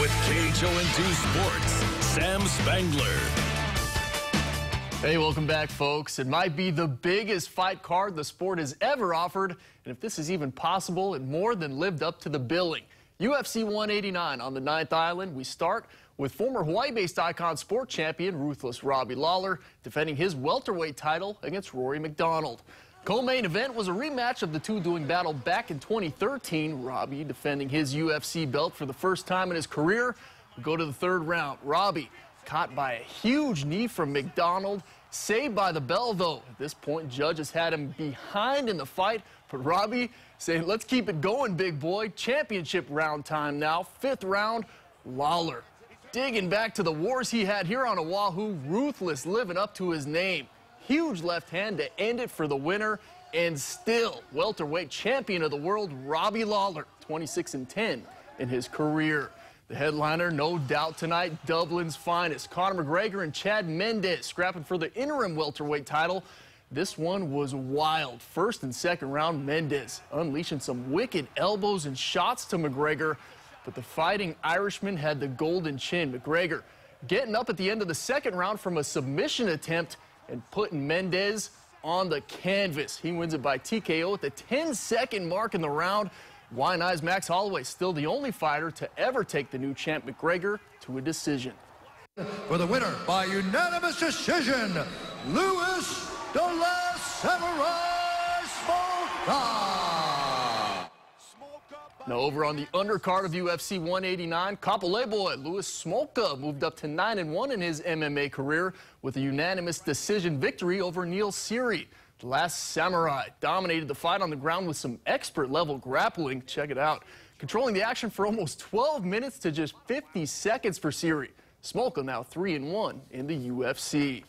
with KHON2 Sports, Sam Spangler. Hey, welcome back, folks. It might be the biggest fight card the sport has ever offered, and if this is even possible, it more than lived up to the billing. UFC 189 on the Ninth Island. We start with former Hawaii-based icon sport champion Ruthless Robbie Lawler defending his welterweight title against Rory MacDonald. Co-main event was a rematch of the two doing battle back in 2013. Robbie defending his UFC belt for the first time in his career. We go to the third round. Robbie caught by a huge knee from MacDonald. Saved by the bell, though. At this point, judges had him behind in the fight, but Robbie saying, let's keep it going, big boy. Championship round time now. Fifth round, Lawler. Digging back to the wars he had here on Oahu, ruthless living up to his name. Huge left hand to end it for the winner, and still welterweight champion of the world, Robbie Lawler, 26 and 10 in his career. The headliner, no doubt tonight, Dublin's finest. Conor McGregor and Chad Mendes scrapping for the interim welterweight title. This one was wild. First and second round, Mendes unleashing some wicked elbows and shots to McGregor. But the fighting Irishman had the golden chin. McGregor getting up at the end of the second round from a submission attempt and putting Mendes on the canvas. He wins it by TKO at the 10-second mark in the round. Waianae's Max Holloway still the only fighter to ever take the new champ McGregor to a decision. For the winner by unanimous decision, Louis the Last Samurai Smolka. Now over on the undercard of UFC 189, Kapolei boy Louis Smolka moved up to 9 and 1 in his MMA career with a unanimous decision victory over Neil Seery. The last samurai dominated the fight on the ground with some expert level grappling. Check it out. Controlling the action for almost 12 minutes to just 50 seconds for Seery. Smolka now 3 and 1 in the UFC.